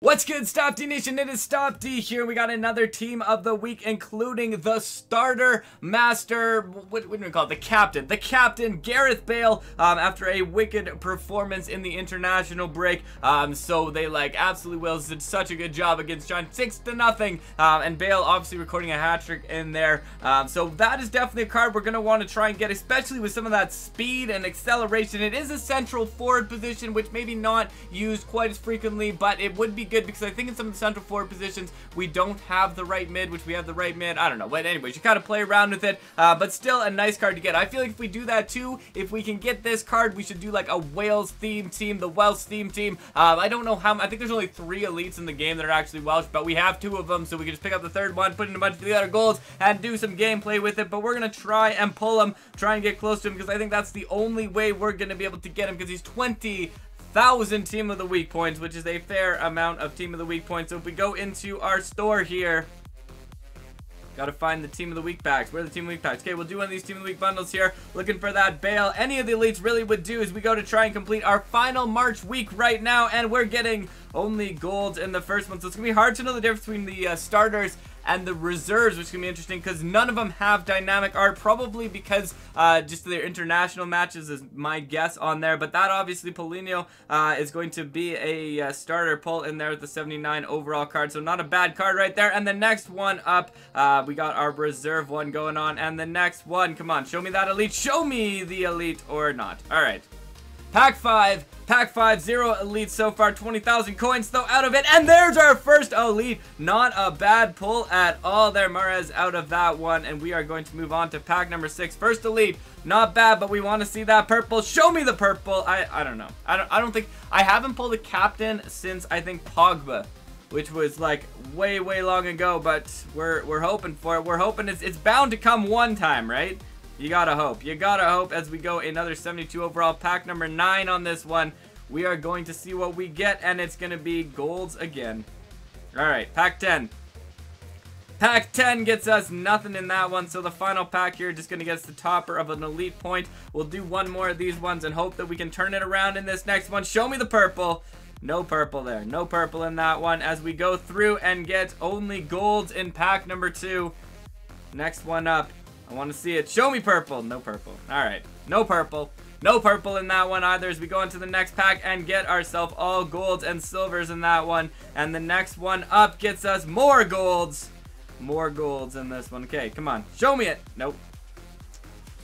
What's good, Stopde Nation? It is Stopde here. We got another team of the week, including the starter, master, what, what do we call it? The captain. The captain, Gareth Bale, um, after a wicked performance in the international break. Um, so they, like, absolutely Wales did such a good job against China. Six to nothing. Um, and Bale obviously recording a hat trick in there. Um, so that is definitely a card we're going to want to try and get, especially with some of that speed and acceleration. It is a central forward position, which maybe not used quite as frequently, but it would be good because I think in some of the central forward positions, we don't have the right mid, which we have the right mid. I don't know. But anyways, you kind of play around with it, uh, but still a nice card to get. I feel like if we do that too, if we can get this card, we should do like a Wales theme team, the Welsh theme team. Uh, I don't know how, I think there's only three elites in the game that are actually Welsh, but we have two of them, so we can just pick up the third one, put in a bunch of the other golds, and do some gameplay with it, but we're going to try and pull him, try and get close to him, because I think that's the only way we're going to be able to get him, because he's 20 thousand team of the week points, which is a fair amount of team of the week points. So if we go into our store here, Gotta find the Team of the Week packs. Where are the Team of the Week packs? Okay, we'll do one of these Team of the Week bundles here. Looking for that Bale. Any of the elites really would do is we go to try and complete our final March week right now, and we're getting only gold in the first one. So it's gonna be hard to know the difference between the uh, starters and the reserves, which can be interesting because none of them have dynamic art, probably because uh, just their international matches is my guess on there. But that obviously, Paulinho uh, is going to be a uh, starter pull in there with the 79 overall card, so not a bad card right there. And the next one up, uh, we got our reserve one going on, and the next one, come on, show me that elite, show me the elite or not. All right. Pack 5, Pack 5, 0 elite so far, 20,000 coins though out of it, and there's our first elite. Not a bad pull at all there, Mahrez out of that one, and we are going to move on to pack number 6. First elite, not bad, but we want to see that purple. Show me the purple. I, I don't know. I don't, I don't think, I haven't pulled a captain since, I think, Pogba which was like way way long ago but we're we're hoping for it we're hoping it's it's bound to come one time right you gotta hope. You gotta hope as we go another 72 overall pack number 9 on this one. We are going to see what we get, and it's gonna be golds again. Alright, pack 10. Pack 10 gets us nothing in that one, so the final pack here just going to get us the topper of an elite point. We'll do one more of these ones and hope that we can turn it around in this next one. Show me the purple. No purple there. No purple in that one as we go through and get only golds in pack number 2. Next one up. I want to see it. Show me purple. No purple. All right. No purple. No purple in that one either as we go into the next pack and get ourselves all golds and silvers in that one. And the next one up gets us more golds. More golds in this one. Okay, come on. Show me it. Nope.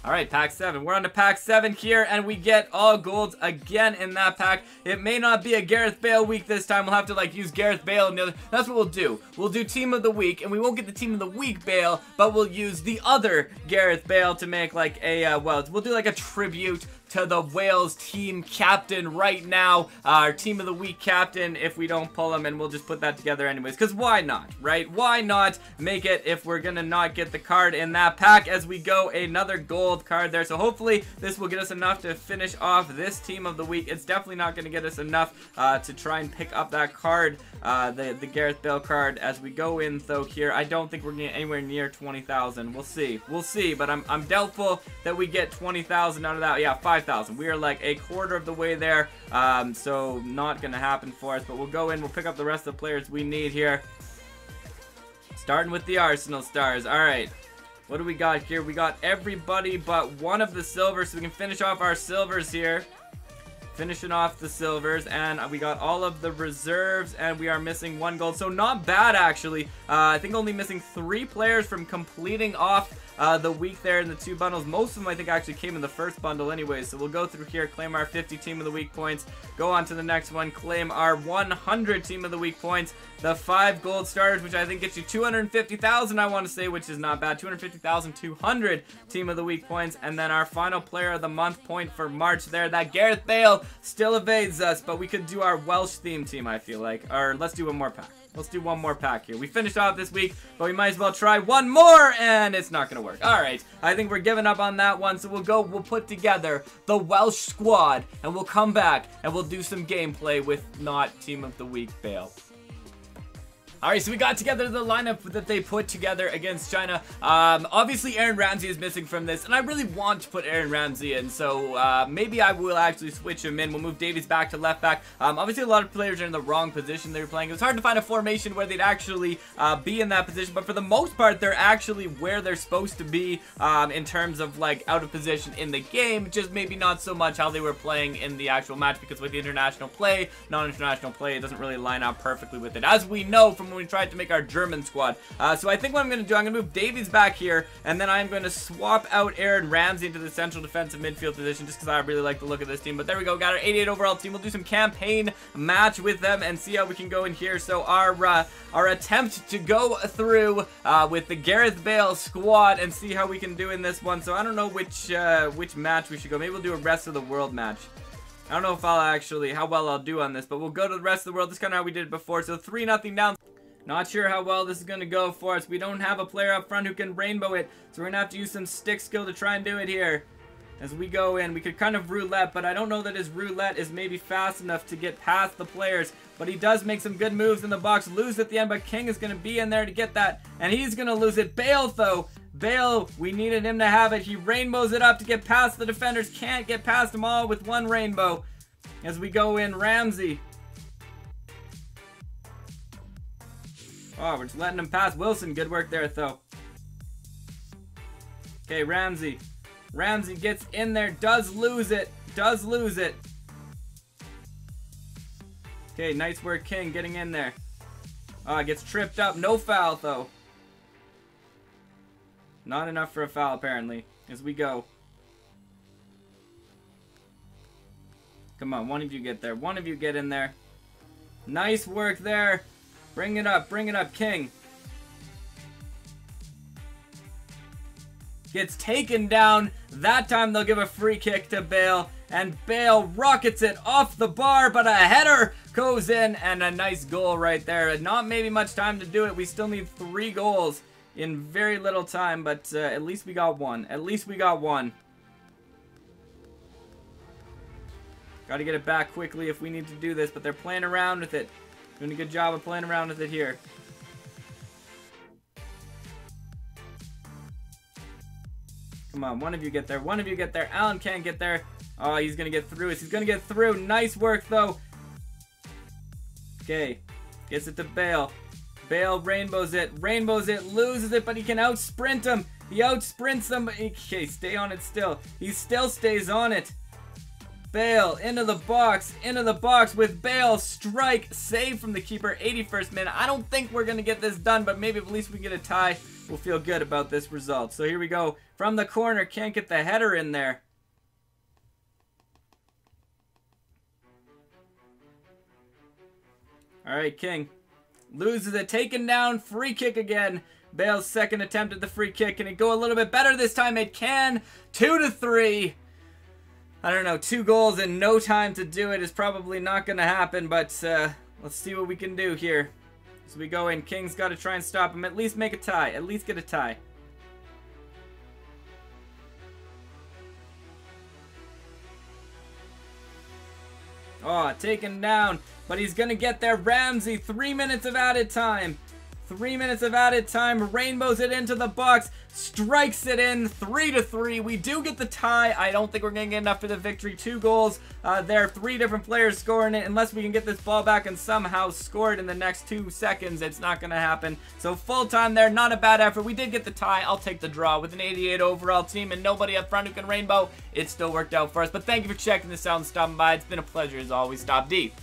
Alright, pack 7. We're on to pack 7 here, and we get all golds again in that pack. It may not be a Gareth Bale week this time. We'll have to, like, use Gareth Bale and the other. That's what we'll do. We'll do Team of the Week, and we won't get the Team of the Week Bale, but we'll use the other Gareth Bale to make, like, a, uh, well, we'll do, like, a tribute to the Wales team captain right now. Our team of the week captain if we don't pull him and we'll just put that together anyways. Because why not, right? Why not make it if we're going to not get the card in that pack as we go another gold card there. So hopefully this will get us enough to finish off this team of the week. It's definitely not going to get us enough uh, to try and pick up that card, uh, the, the Gareth Bale card as we go in though here. I don't think we're going to anywhere near 20,000. We'll see. We'll see. But I'm, I'm doubtful that we get 20,000 out of that. Yeah, 5 5,000. We are like a quarter of the way there, um, so not going to happen for us. But we'll go in, we'll pick up the rest of the players we need here. Starting with the Arsenal stars. All right. What do we got here? We got everybody but one of the silvers, so we can finish off our silvers here. Finishing off the silvers, and we got all of the reserves, and we are missing one gold. So not bad, actually. Uh, I think only missing three players from completing off uh, the week there in the two bundles. Most of them, I think, actually came in the first bundle anyway. So we'll go through here, claim our 50 Team of the Week points, go on to the next one, claim our 100 Team of the Week points, the five gold starters, which I think gets you 250,000, I want to say, which is not bad. 250,200 Team of the Week points, and then our final Player of the Month point for March there. That Gareth Bale still evades us, but we could do our Welsh theme team, I feel like. Or let's do one more pack. Let's do one more pack here. We finished off this week, but we might as well try one more, and it's not going to work. All right, I think we're giving up on that one, so we'll go, we'll put together the Welsh squad, and we'll come back, and we'll do some gameplay with not Team of the Week Bale. All right, so we got together the lineup that they put together against China. Um, obviously, Aaron Ramsey is missing from this, and I really want to put Aaron Ramsey in, so uh, maybe I will actually switch him in. We'll move Davies back to left back. Um, obviously, a lot of players are in the wrong position they were playing. It was hard to find a formation where they'd actually uh, be in that position, but for the most part, they're actually where they're supposed to be um, in terms of like out of position in the game, just maybe not so much how they were playing in the actual match because with the international play, non-international play, it doesn't really line up perfectly with it, as we know from when we tried to make our German squad. Uh, so I think what I'm going to do, I'm going to move Davies back here, and then I'm going to swap out Aaron Ramsey into the central defensive midfield position just because I really like the look of this team. But there we go, got our 88 overall team. We'll do some campaign match with them and see how we can go in here. So our uh, our attempt to go through uh, with the Gareth Bale squad and see how we can do in this one. So I don't know which uh, which match we should go. Maybe we'll do a rest of the world match. I don't know if I'll actually, how well I'll do on this, but we'll go to the rest of the world. This is kind of how we did it before. So 3 nothing down. Not sure how well this is going to go for us. We don't have a player up front who can rainbow it, so we're going to have to use some stick skill to try and do it here. As we go in, we could kind of roulette, but I don't know that his roulette is maybe fast enough to get past the players. But he does make some good moves in the box. Lose at the end, but King is going to be in there to get that. And he's going to lose it. Bale, though. Bale, we needed him to have it. He rainbows it up to get past the defenders. Can't get past them all with one rainbow. As we go in, Ramsey. Oh, we're just letting him pass. Wilson, good work there, though. Okay, Ramsey. Ramsey gets in there, does lose it, does lose it. Okay, nice work, King, getting in there. Uh, gets tripped up. No foul, though. Not enough for a foul, apparently, as we go. Come on, one of you get there. One of you get in there. Nice work there. Bring it up, bring it up, King. Gets taken down. That time they'll give a free kick to Bale. And Bale rockets it off the bar, but a header goes in and a nice goal right there. Not maybe much time to do it. We still need three goals in very little time, but uh, at least we got one. At least we got one. Got to get it back quickly if we need to do this, but they're playing around with it. Doing a good job of playing around with it here. Come on, one of you get there. One of you get there. Allen can't get there. Oh, he's going to get through. He's going to get through. Nice work, though. Okay. Gets it to Bale. Bale rainbows it. Rainbows it. Loses it, but he can out-sprint him. He out-sprints him. Okay, stay on it still. He still stays on it. Bale into the box, into the box with Bale. Strike, save from the keeper, 81st minute. I don't think we're going to get this done, but maybe at least we get a tie. We'll feel good about this result. So here we go. From the corner, can't get the header in there. All right, King. Loses it, taken down, free kick again. Bale's second attempt at the free kick. Can it go a little bit better this time? It can. Two to three. I don't know, two goals in no time to do it is probably not going to happen, but uh, let's see what we can do here. So we go in. King's got to try and stop him. At least make a tie. At least get a tie. Oh, taken down. But he's going to get there. Ramsey, three minutes of added time. Three minutes of added time. Rainbows it into the box. Strikes it in. Three to three. We do get the tie. I don't think we're going to get enough for the victory. Two goals uh, there. Three different players scoring it. Unless we can get this ball back and somehow score it in the next two seconds, it's not going to happen. So full time there. Not a bad effort. We did get the tie. I'll take the draw. With an 88 overall team and nobody up front who can rainbow, it still worked out for us. But thank you for checking this out and stopping by. It's been a pleasure as always. Stop deep.